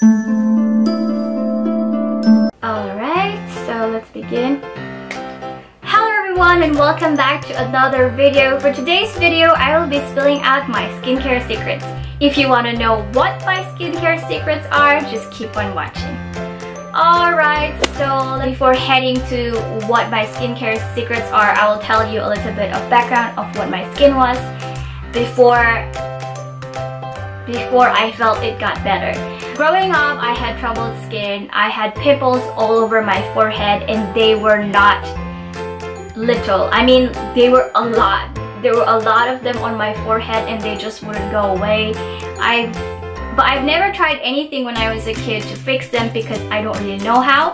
Alright, so let's begin. Hello everyone and welcome back to another video. For today's video, I will be spilling out my skincare secrets. If you want to know what my skincare secrets are, just keep on watching. Alright, so before heading to what my skincare secrets are, I will tell you a little bit of background of what my skin was before before I felt it got better. Growing up, I had troubled skin. I had pimples all over my forehead and they were not little. I mean, they were a lot. There were a lot of them on my forehead and they just wouldn't go away. I've but I've never tried anything when I was a kid to fix them because I don't really know how.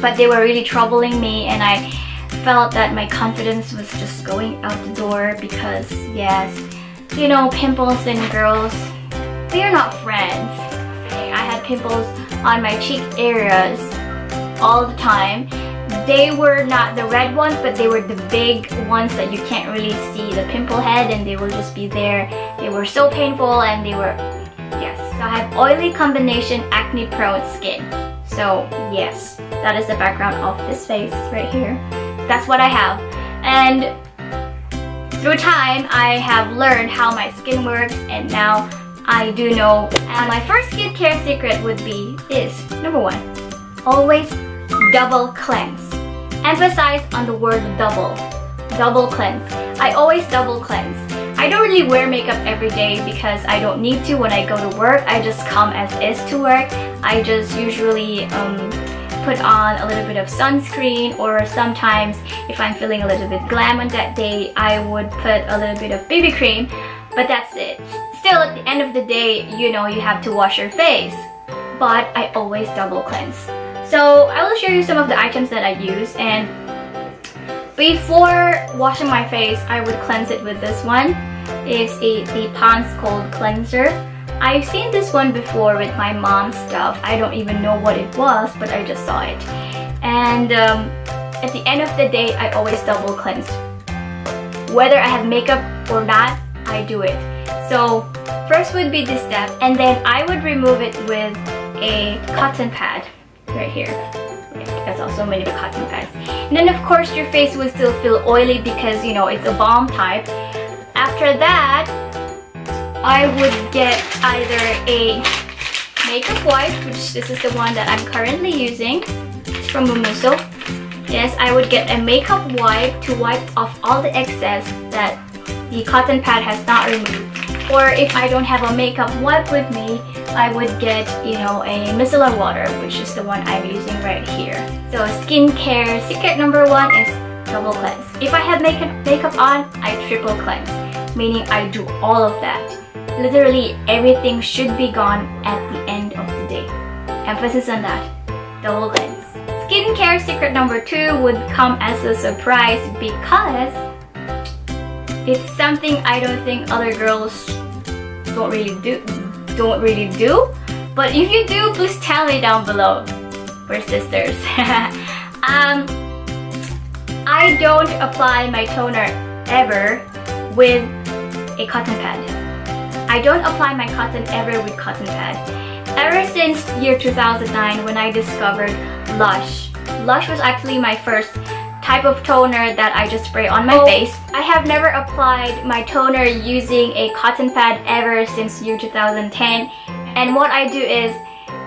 But they were really troubling me and I felt that my confidence was just going out the door because yes, you know, pimples and girls, they're not friends. Pimples on my cheek areas all the time. They were not the red ones, but they were the big ones that you can't really see the pimple head and they will just be there. They were so painful and they were Yes, so I have oily combination acne prone skin. So yes, that is the background of this face right here. That's what I have. And through time, I have learned how my skin works and now I do know. And my first skincare secret would be is, number one, always double cleanse. Emphasize on the word double. Double cleanse. I always double cleanse. I don't really wear makeup every day because I don't need to when I go to work. I just come as is to work. I just usually um, put on a little bit of sunscreen or sometimes if I'm feeling a little bit glam on that day, I would put a little bit of BB cream. But that's it. Still, at the end of the day, you know, you have to wash your face. But I always double cleanse. So I will show you some of the items that I use and before washing my face, I would cleanse it with this one. It's a, the Pond's Cold Cleanser. I've seen this one before with my mom's stuff. I don't even know what it was, but I just saw it. And um, at the end of the day, I always double cleanse. Whether I have makeup or not, I do it. So first would be this step, and then I would remove it with a cotton pad right here that's also made of cotton pads. And then of course your face would still feel oily because you know it's a balm type. After that, I would get either a makeup wipe, which this is the one that I'm currently using. It's from Mumuso. Yes, I would get a makeup wipe to wipe off all the excess that the cotton pad has not removed. Or if I don't have a makeup wipe with me, I would get, you know, a micellar water, which is the one I'm using right here. So skincare secret number one is double cleanse. If I have makeup, makeup on, I triple cleanse, meaning I do all of that. Literally everything should be gone at the end of the day. Emphasis on that. Double cleanse. Skincare secret number two would come as a surprise because it's something I don't think other girls don't really do don't really do. But if you do, please tell me down below. We're sisters. um, I don't apply my toner ever with a cotton pad. I don't apply my cotton ever with cotton pad. Ever since year 2009 when I discovered Lush. Lush was actually my first type of toner that I just spray on my oh. face. I have never applied my toner using a cotton pad ever since year 2010 and what I do is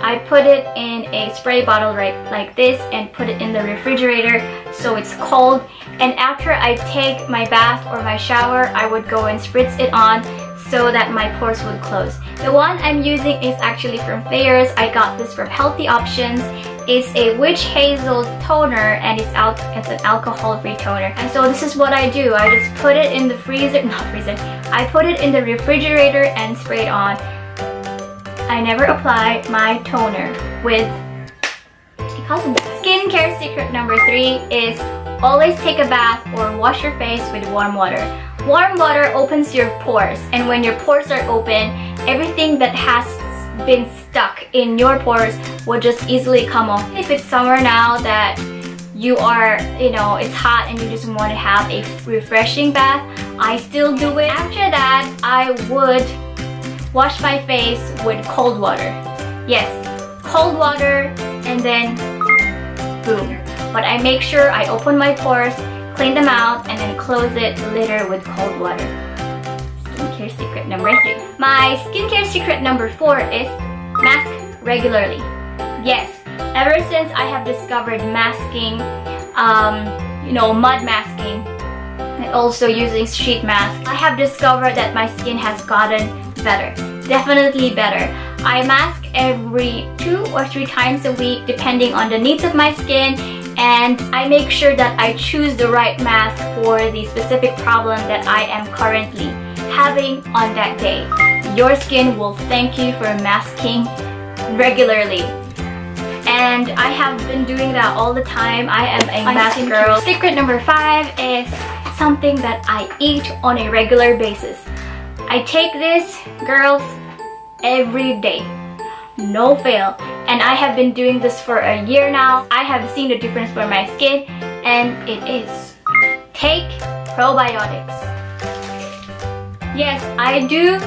I put it in a spray bottle right like this and put it in the refrigerator so it's cold and after I take my bath or my shower I would go and spritz it on so that my pores would close. The one I'm using is actually from Thayers. I got this from Healthy Options it's a witch hazel toner and it's out it's an alcohol-free toner. And so this is what I do. I just put it in the freezer, not freezer. I put it in the refrigerator and spray it on. I never apply my toner with Skincare secret number three is always take a bath or wash your face with warm water. Warm water opens your pores and when your pores are open, everything that has been stuck in your pores will just easily come off. If it's summer now that you are, you know, it's hot and you just want to have a refreshing bath, I still do it. After that, I would wash my face with cold water. Yes, cold water and then boom. But I make sure I open my pores, clean them out, and then close it later with cold water. Skincare secret number three. My skincare secret number four is mask regularly. Yes, ever since I have discovered masking, um, you know, mud masking, and also using sheet mask, I have discovered that my skin has gotten better. Definitely better. I mask every two or three times a week depending on the needs of my skin and I make sure that I choose the right mask for the specific problem that I am currently having on that day. Your skin will thank you for masking regularly. And I have been doing that all the time. I am a mask girl. Secret number five is something that I eat on a regular basis. I take this, girls, every day. No fail. And I have been doing this for a year now. I have seen the difference for my skin and it is take probiotics. Yes, I do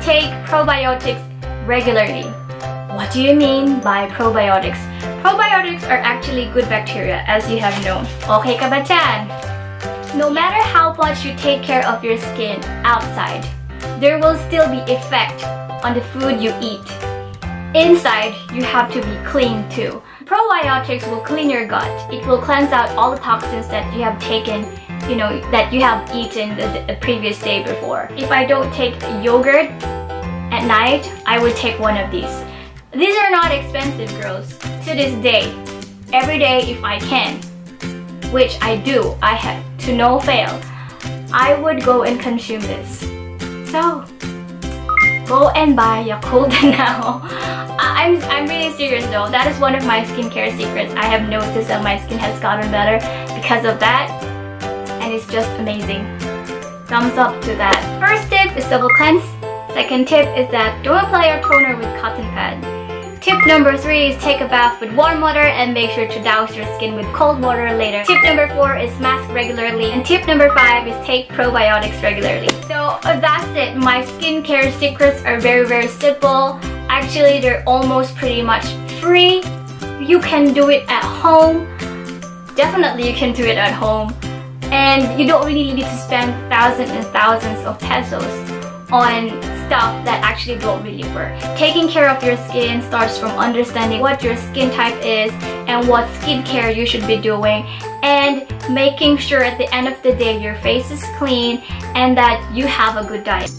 take probiotics regularly. What do you mean by probiotics? Probiotics are actually good bacteria as you have known. Okay ka No matter how much you take care of your skin outside, there will still be effect on the food you eat. Inside, you have to be clean too. Probiotics will clean your gut. It will cleanse out all the toxins that you have taken, you know, that you have eaten the, the previous day before. If I don't take yogurt at night, I would take one of these. These are not expensive, girls. To this day, every day if I can, which I do, I have to no fail, I would go and consume this. So, go and buy Yakult now. I'm, I'm really serious though. That is one of my skincare secrets. I have noticed that my skin has gotten better because of that. And it's just amazing. Thumbs up to that. First tip is double cleanse. Second tip is that don't apply your toner with cotton pad. Tip number three is take a bath with warm water and make sure to douse your skin with cold water later. Tip number four is mask regularly. And tip number five is take probiotics regularly. So uh, that's it. My skincare secrets are very, very simple. Actually, they're almost pretty much free. You can do it at home. Definitely you can do it at home. And you don't really need to spend thousands and thousands of pesos on stuff that actually don't really work. Taking care of your skin starts from understanding what your skin type is and what skincare you should be doing and making sure at the end of the day your face is clean and that you have a good diet.